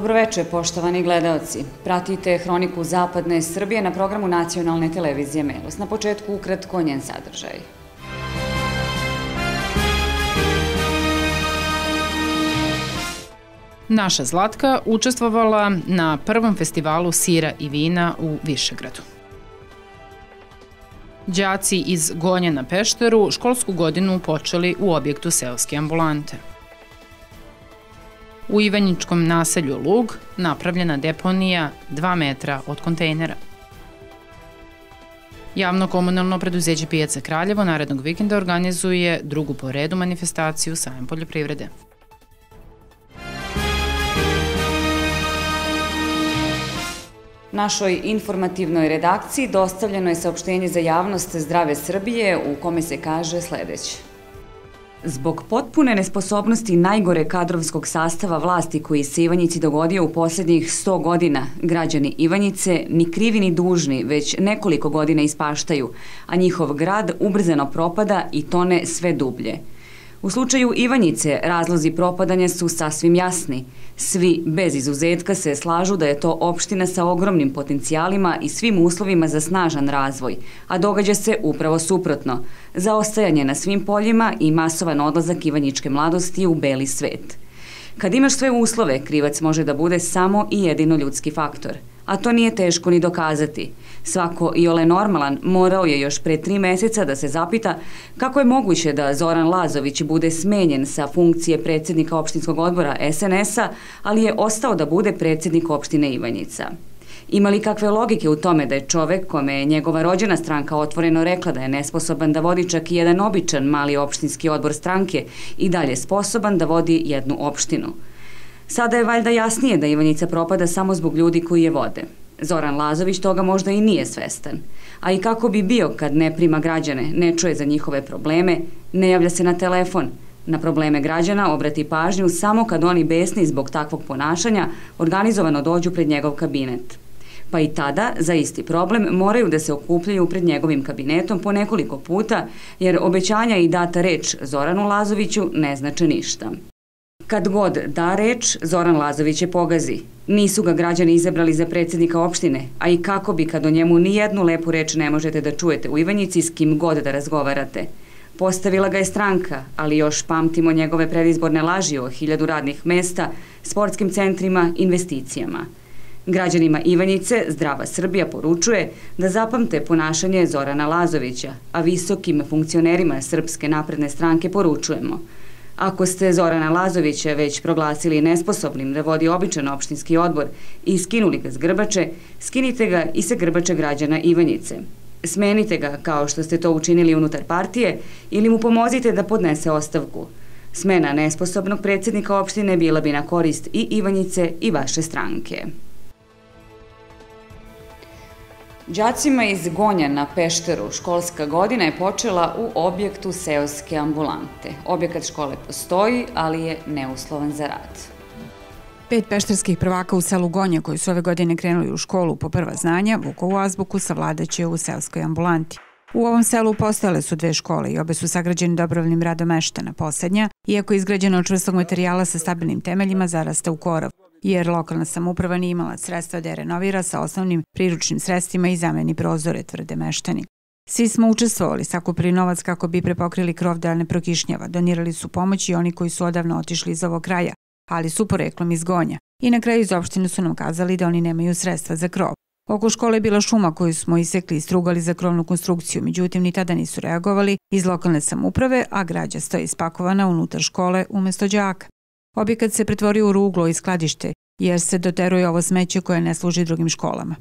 Dobroveče, poštovani gledaoci. Pratite Hroniku Zapadne Srbije na programu nacionalne televizije Melos. Na početku ukratko njen sadržaj. Naša Zlatka učestvovala na prvom festivalu sira i vina u Višegradu. Đaci iz Gonja na Pešteru školsku godinu počeli u objektu seoske ambulante. U Ivanjičkom naselju Lug napravljena deponija 2 metra od kontejnera. Javno komunalno preduzeće Pijaca Kraljevo narednog vikenda organizuje drugu po redu manifestaciju Sajem poljoprivrede. Našoj informativnoj redakciji dostavljeno je saopštenje za javnost Zdrave Srbije u kome se kaže sledeće. Zbog potpune nesposobnosti najgore kadrovskog sastava vlasti koji se Ivanjici dogodio u poslednjih 100 godina, građani Ivanjice ni krivi ni dužni već nekoliko godina ispaštaju, a njihov grad ubrzano propada i tone sve dublje – U slučaju Ivanjice razlozi propadanja su sasvim jasni. Svi, bez izuzetka, se slažu da je to opština sa ogromnim potencijalima i svim uslovima za snažan razvoj, a događa se upravo suprotno. Zaostajanje na svim poljima i masovan odlazak Ivanjičke mladosti u beli svet. Kad imaš sve uslove, krivac može da bude samo i jedino ljudski faktor – a to nije teško ni dokazati. Svako i ole normalan morao je još pre tri meseca da se zapita kako je moguće da Zoran Lazović bude smenjen sa funkcije predsednika opštinskog odbora SNS-a, ali je ostao da bude predsednik opštine Ivanjica. Ima li kakve logike u tome da je čovek kome je njegova rođena stranka otvoreno rekla da je nesposoban da vodi čak i jedan običan mali opštinski odbor stranke i dalje sposoban da vodi jednu opštinu – Sada je valjda jasnije da Ivanjica propada samo zbog ljudi koji je vode. Zoran Lazović toga možda i nije svestan. A i kako bi bio kad ne prima građane, ne čuje za njihove probleme, ne javlja se na telefon, Na probleme građana obrati pažnju samo kad oni besni zbog takvog ponašanja organizovano dođu pred njegov kabinet. Pa i tada, za isti problem, moraju da se okupljaju pred njegovim kabinetom po nekoliko puta, jer obećanja i data reč Zoranu Lazoviću ne znače ništa. Kad god da reč, Zoran Lazović je pogazi. Nisu ga građani izabrali za predsednika opštine, a i kako bi kad o njemu ni jednu lepu reč ne možete da čujete u Ivanjici s kim god da razgovarate. Postavila ga je stranka, ali još pamtimo njegove predizborne laži o hiljadu radnih mesta, sportskim centrima, investicijama. Građanima Ivanjice Zdrava Srbija poručuje da zapamte ponašanje Zorana Lazovića, a visokim funkcionerima Srpske napredne stranke poručujemo – Ako ste Zorana Lazovića već proglasili nesposobnim da vodi običan opštinski odbor i skinuli ga s grbače, skinite ga i sa grbače građana Ivanjice. Smenite ga kao što ste to učinili unutar partije ili mu pomozite da podnese ostavku. Smena nesposobnog predsednika opštine bila bi na korist i Ivanjice i vaše stranke. Đacima iz Gonja na Pešteru školska godina je počela u objektu seoske ambulante. Objekat škole postoji, ali je neuslovan za rad. Pet pešterskih prvaka u selu Gonja koji su ove godine krenuli u školu po prva znanja, Vukovu azbuku savladaće u seoskoj ambulanti. U ovom selu postojale su dve škole i obe su sagrađene dobrovoljnim radom meštana. Poslednja, iako je izgrađena od čvrstog materijala sa stabilnim temeljima, zarasta u korav jer lokalna samuprava nije imala sredstva da je renovira sa osnovnim priručnim sredstvima i zameni prozore, tvrde meštani. Svi smo učestvovali, sakupili novac kako bi prepokrili krov da ne prokišnjava. Donirali su pomoć i oni koji su odavno otišli iz ovog kraja, ali su poreklom iz Gonja. I na kraju iz opštine su nam kazali da oni nemaju sredstva za krov. Oko škole je bila šuma koju smo isekli i strugali za krovnu konstrukciju, međutim ni tada nisu reagovali iz lokalne samuprave, a građa stoji spakovana unutar škole umesto đaka. Objekat se pretvorio u ruglo i skladište, jer se doteruje ovo smeće koje ne služi drugim školama.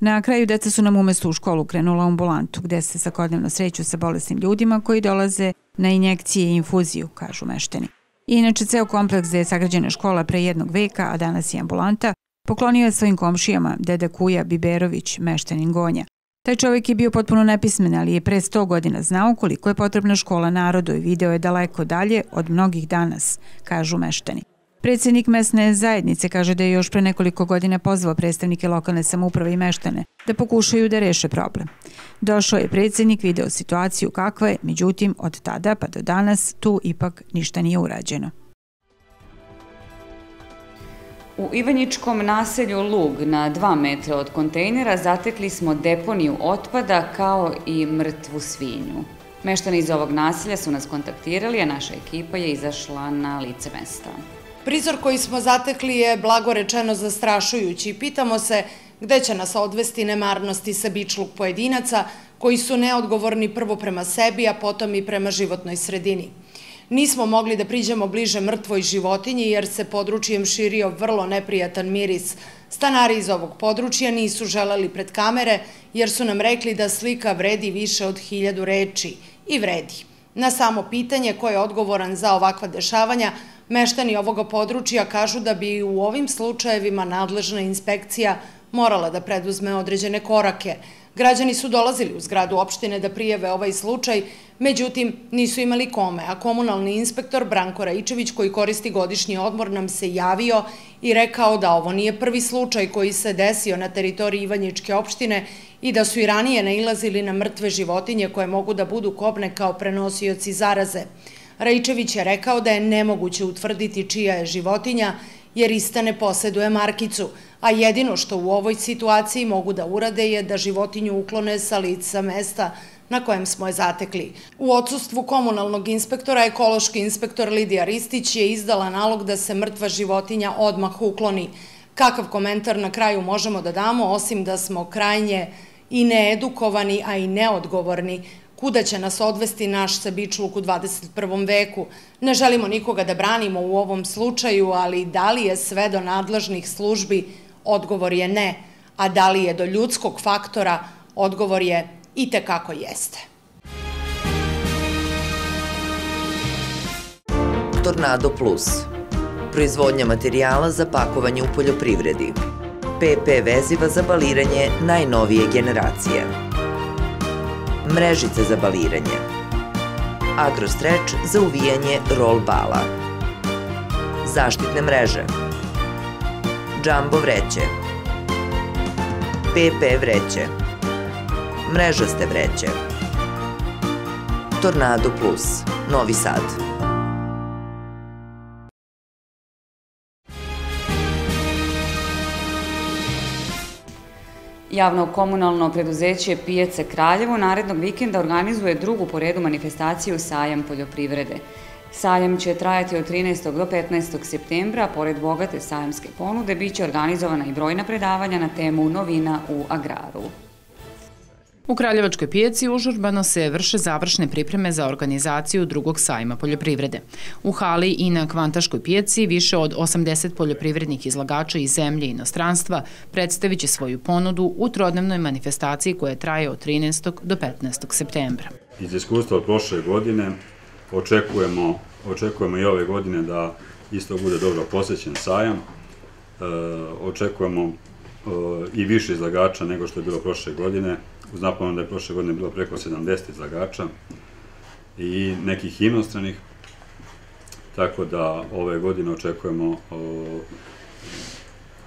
Na kraju deca su nam umesto u školu krenula u ambulantu, gde se svakodnevno sreću sa bolesnim ljudima koji dolaze na injekcije i infuziju, kažu mešteni. Inače, ceo kompleks gde je sagrađena škola pre jednog veka, a danas je ambulanta, poklonio je svojim komšijama, deda Kuja Biberović, meštenin Gonja. Taj čovjek je bio potpuno nepismen, ali je pre 100 godina znao koliko je potrebna škola narodu i video je daleko dalje od mnogih danas, kažu meštani. Predsednik mesne zajednice kaže da je još pre nekoliko godina pozvao predstavnike lokalne samouprave i meštane da pokušaju da reše problem. Došao je predsednik, video situaciju kakva je, međutim od tada pa do danas tu ipak ništa nije urađeno. U Ivanjičkom naselju Lug na 2 metra od kontejnera zatekli smo deponiju otpada kao i mrtvu svinju. Meštani iz ovog naselja su nas kontaktirali, a naša ekipa je izašla na lice mesta. Prizor koji smo zatekli je blagorečeno zastrašujući. Pitamo se gde će nas odvesti nemarnosti sa bičluk pojedinaca koji su neodgovorni prvo prema sebi, a potom i prema životnoj sredini. Nismo mogli da priđemo bliže mrtvoj životinji jer se područjem širio vrlo neprijatan miris. Stanari iz ovog područja nisu želeli pred kamere jer su nam rekli da slika vredi više od hiljadu reči i vredi. Na samo pitanje ko je odgovoran za ovakva dešavanja, meštani ovoga područja kažu da bi u ovim slučajevima nadležna inspekcija morala da preduzme određene korake. Građani su dolazili u zgradu opštine da prijeve ovaj slučaj, međutim nisu imali kome, a komunalni inspektor Branko Raičević koji koristi godišnji odmor nam se javio i rekao da ovo nije prvi slučaj koji se desio na teritoriji Ivanjičke opštine i da su i ranije nailazili na mrtve životinje koje mogu da budu kobne kao prenosioci zaraze. Raičević je rekao da je nemoguće utvrditi čija je životinja, jer ista ne poseduje markicu, a jedino što u ovoj situaciji mogu da urade je da životinju uklone sa lica mesta na kojem smo je zatekli. U odsustvu komunalnog inspektora, ekološki inspektor Lidija Ristić je izdala nalog da se mrtva životinja odmah ukloni. Kakav komentar na kraju možemo da damo, osim da smo krajnje i needukovani, a i neodgovorni, kuda će nas odvesti naš sebičluk u 21. veku. Ne želimo nikoga da branimo u ovom slučaju, ali da li je sve do nadležnih službi, odgovor je ne, a da li je do ljudskog faktora, odgovor je i tekako jeste. Tornado Plus Proizvodnja materijala za pakovanje u poljoprivredi. PP veziva za baliranje najnovije generacije. Mrežice za baliranje. Agrostreč za uvijanje roll bala. Zaštitne mreže. Jumbo vreće. PP vreće. Mrežaste vreće. Tornado Plus. Novi Sad. Javno komunalno preduzeće Pijace Kraljevo narednog vikenda organizuje drugu po redu manifestaciju Sajam poljoprivrede. Sajam će trajati od 13. do 15. septembra, a pored bogate sajamske ponude biće organizovana i brojna predavanja na temu novina u agraru. U Kraljevačkoj pijaci užurbano se vrše završne pripreme za organizaciju drugog sajma poljoprivrede. U hali i na Kvantaškoj pijaci više od 80 poljoprivrednih izlagača iz zemlje i inostranstva predstavit će svoju ponudu u trodnevnoj manifestaciji koja traje od 13. do 15. septembra. Iz iskustva od prošle godine očekujemo, očekujemo i ove godine da isto bude dobro posjećen sajam. E, očekujemo e, i više izlagača nego što je bilo prošle godine uz napomenu da je prošle godine bilo preko 70 izlagača i nekih inostranih, tako da ove godine očekujemo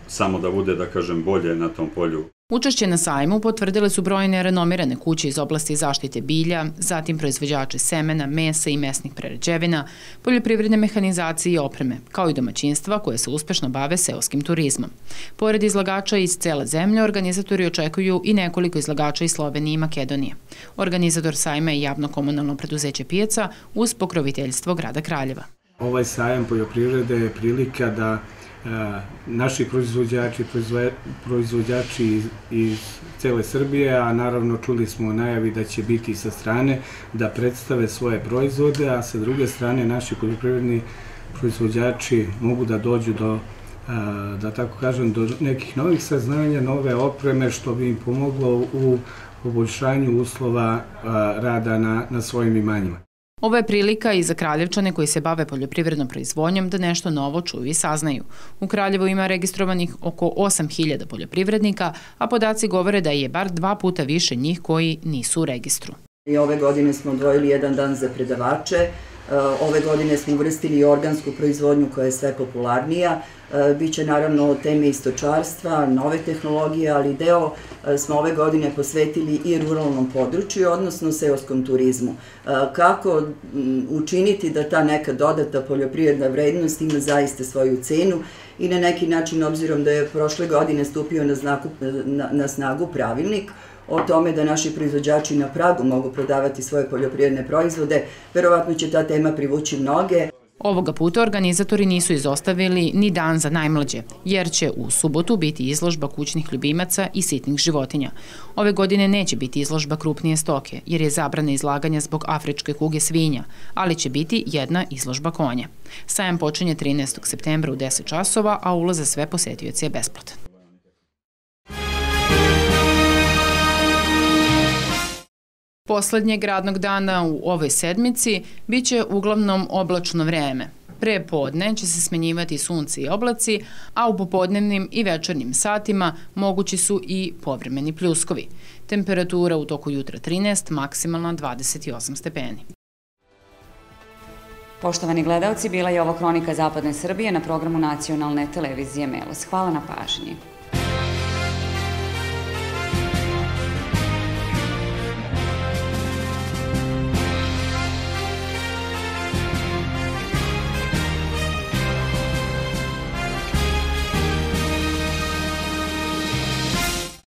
samo da bude, da kažem, bolje na tom polju. Učešće na sajmu potvrdile su brojne renomirane kuće iz oblasti zaštite bilja, zatim proizvođače semena, mesa i mesnih prerađevina, poljoprivredne mehanizacije i opreme, kao i domaćinstva koje se uspešno bave seoskim turizmom. Pored izlagača iz cele zemlje, organizatori očekuju i nekoliko izlagača iz Slovenije i Makedonije. Organizator sajma je javno komunalno preduzeće Pijaca uz pokroviteljstvo grada Kraljeva. Ovaj sajam poljoprivrede je prilika da naši proizvođači, proizvođači iz, cele Srbije, a naravno čuli smo najavi da će biti sa strane da predstave svoje proizvode, a sa druge strane naši poljoprivredni proizvođači mogu da dođu do da tako kažem, do nekih novih saznanja, nove opreme, što bi im pomoglo u poboljšanju uslova rada na, na svojim imanjima. Ovo je prilika i za kraljevčane koji se bave poljoprivrednom proizvodnjom da nešto novo čuju i saznaju. U Kraljevu ima registrovanih oko 8000 poljoprivrednika, a podaci govore da je bar dva puta više njih koji nisu u registru. I ove godine smo odvojili jedan dan za predavače, ove godine smo uvrstili organsku proizvodnju koja je sve popularnija, E, Biće naravno teme istočarstva, nove tehnologije, ali deo e, smo ove godine posvetili i ruralnom području, odnosno seoskom turizmu. Kako učiniti da ta neka dodata poljoprivredna vrednost ima zaiste svoju cenu i na neki način, obzirom da je prošle godine stupio na, na snagu pravilnik, o tome da naši proizvođači na pragu mogu prodavati svoje poljoprivredne proizvode, verovatno će ta tema privući mnoge. Ovoga puta organizatori nisu izostavili ni dan za najmlađe, jer će u subotu biti izložba kućnih ljubimaca i sitnih životinja. Ove godine neće biti izložba krupnije stoke, jer je zabrana izlaganja zbog afričke kuge svinja, ali će biti jedna izložba konja. Sajam počinje 13. septembra u 10 časova, a ulaz za sve posetioci je besplatan. Poslednjeg radnog dana u ovoj sedmici biće uglavnom oblačno vreme. Pre podne će se smenjivati sunce i oblaci, a u popodnevnim i večernjim satima mogući su i povremeni pljuskovi. Temperatura u toku jutra 13, maksimalna 28 stepeni. Poštovani gledalci, bila je ovo kronika Zapadne Srbije na programu nacionalne televizije Melos. Hvala na pažnji.